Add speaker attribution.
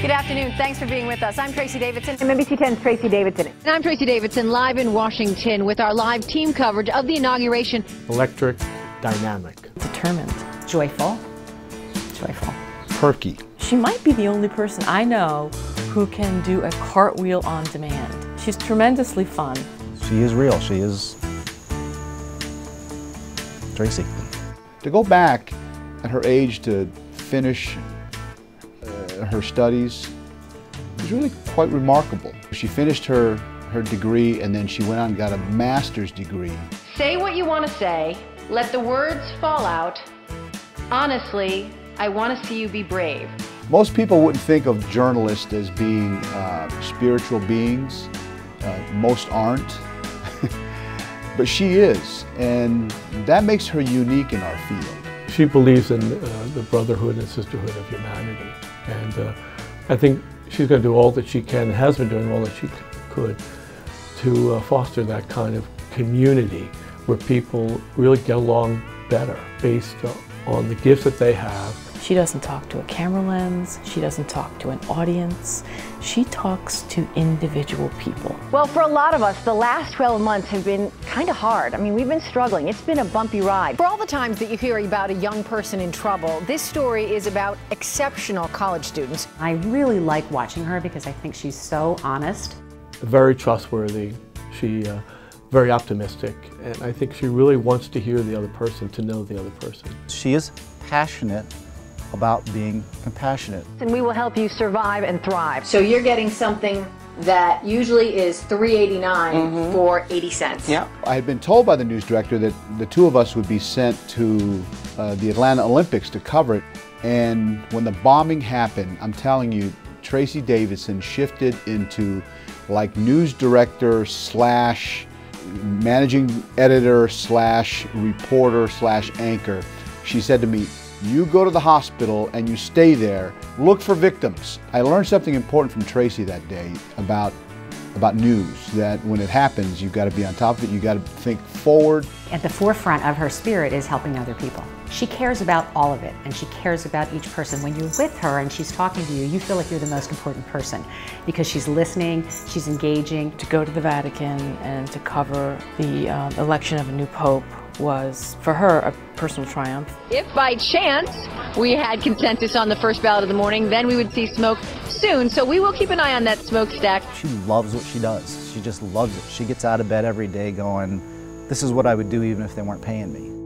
Speaker 1: Good afternoon. Thanks for being with us. I'm Tracy Davidson.
Speaker 2: I'm NBC 10's Tracy Davidson.
Speaker 1: And I'm Tracy Davidson, live in Washington with our live team coverage of the inauguration.
Speaker 3: Electric, dynamic,
Speaker 4: determined,
Speaker 5: joyful,
Speaker 4: joyful,
Speaker 3: perky.
Speaker 4: She might be the only person I know who can do a cartwheel on demand. She's tremendously fun.
Speaker 6: She is real. She is Tracy.
Speaker 7: To go back at her age to finish her studies was really quite remarkable. She finished her, her degree and then she went on and got a master's degree.
Speaker 1: Say what you want to say, let the words fall out. Honestly, I want to see you be brave.
Speaker 7: Most people wouldn't think of journalists as being uh, spiritual beings. Uh, most aren't. but she is, and that makes her unique in our field.
Speaker 3: She believes in uh, the brotherhood and sisterhood of humanity, and uh, I think she's going to do all that she can, has been doing all that she could, to uh, foster that kind of community where people really get along better based on the gifts that they have
Speaker 4: she doesn't talk to a camera lens. She doesn't talk to an audience. She talks to individual people.
Speaker 2: Well, for a lot of us, the last 12 months have been kind of hard. I mean, we've been struggling. It's been a bumpy ride.
Speaker 1: For all the times that you hear about a young person in trouble, this story is about exceptional college students.
Speaker 5: I really like watching her because I think she's so honest.
Speaker 3: Very trustworthy. She uh, very optimistic, and I think she really wants to hear the other person, to know the other person.
Speaker 6: She is passionate about being compassionate.
Speaker 2: And we will help you survive and thrive.
Speaker 1: So you're getting something that usually is $3.89 mm-hmm. for 80 cents.
Speaker 7: Yeah. I had been told by the news director that the two of us would be sent to uh, the Atlanta Olympics to cover it. And when the bombing happened, I'm telling you, Tracy Davidson shifted into like news director slash managing editor slash reporter slash anchor. She said to me, you go to the hospital and you stay there. Look for victims. I learned something important from Tracy that day about about news that when it happens, you've got to be on top of it. You've got to think forward.
Speaker 5: At the forefront of her spirit is helping other people. She cares about all of it and she cares about each person. When you're with her and she's talking to you, you feel like you're the most important person because she's listening, she's engaging.
Speaker 4: To go to the Vatican and to cover the um, election of a new pope was, for her, a personal triumph.
Speaker 1: If by chance we had consensus on the first ballot of the morning, then we would see smoke soon. So we will keep an eye on that smokestack.
Speaker 6: She loves what she does. She just loves it. She gets out of bed every day going, this is what I would do even if they weren't paying me.